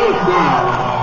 It's down.